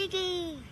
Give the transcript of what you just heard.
Biggie.